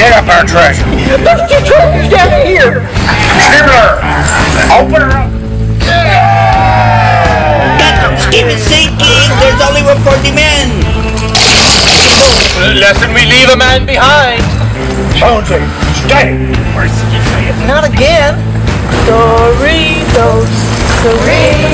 Get up our treasure. There's two treasures down here. Skipper, open her up. Keep it sinking! There's only room for the men! Lest we leave a man behind. Jonesy, stay. Not again. Doritos. Doritos.